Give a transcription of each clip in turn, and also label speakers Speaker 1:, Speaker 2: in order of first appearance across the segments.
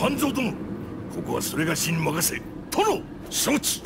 Speaker 1: 半蔵殿。ここはそれが死に任せ殿承知。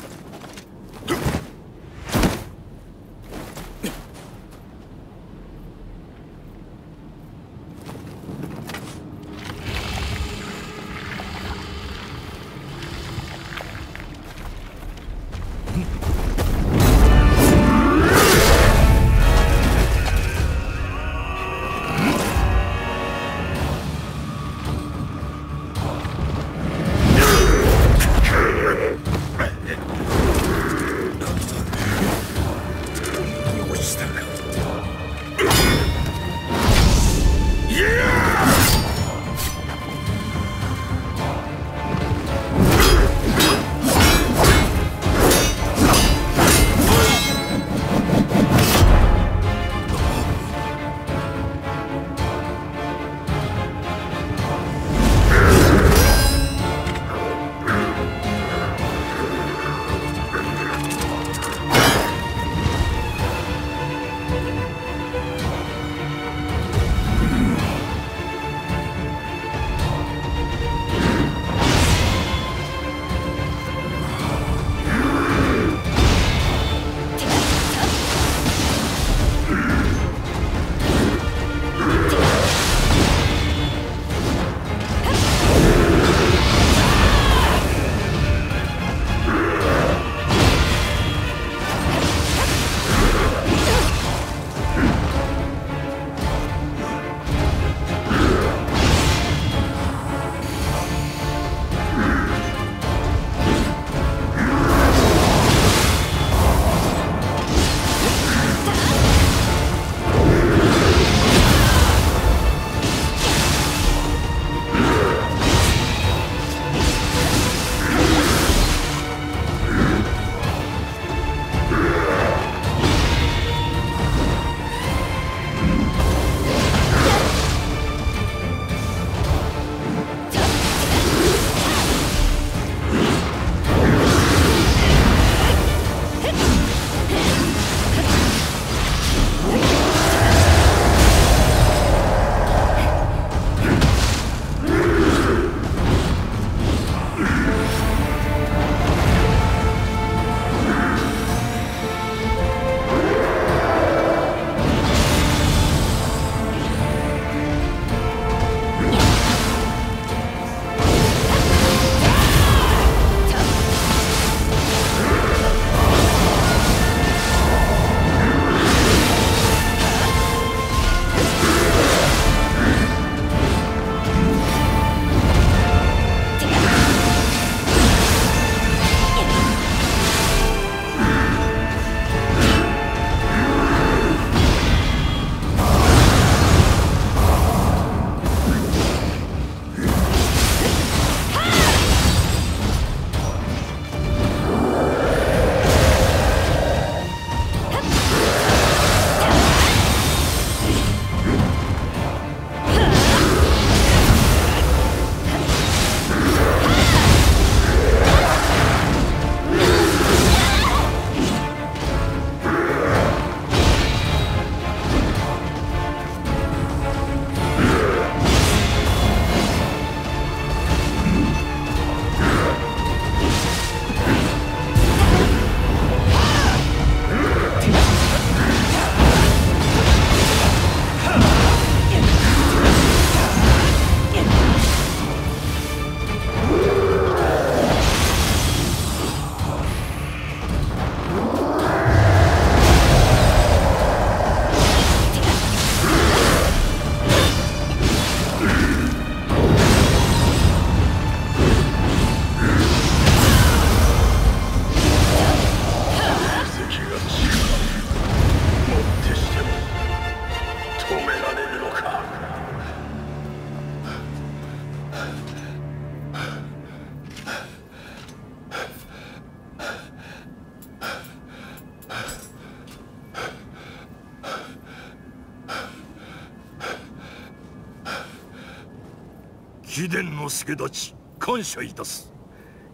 Speaker 1: 貴殿の助立ち感謝いたす。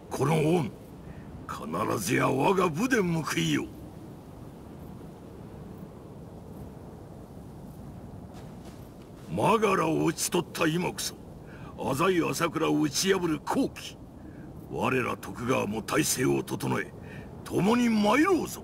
Speaker 1: この恩必ずや我が部で報いよう。マガラを討ち取った今こそ浅井朝倉を打ち破る好機。我ら徳川も体制を整え共に参ろうぞ。